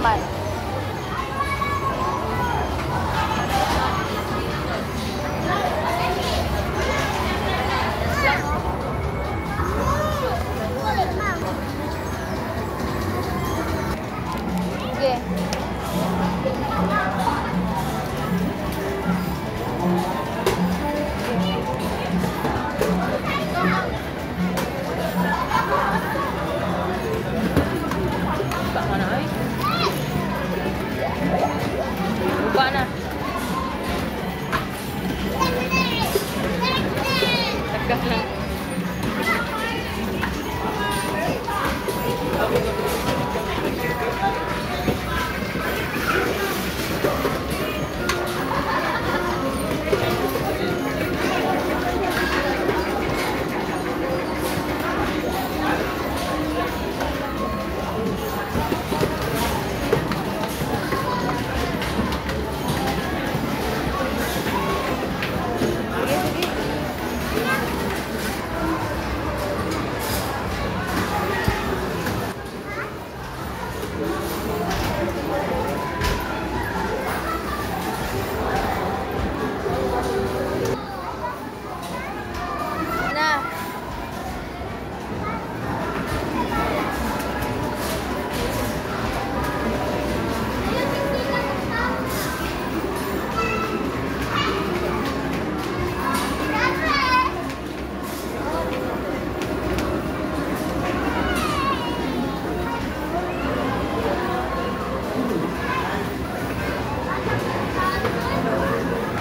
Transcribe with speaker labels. Speaker 1: naman.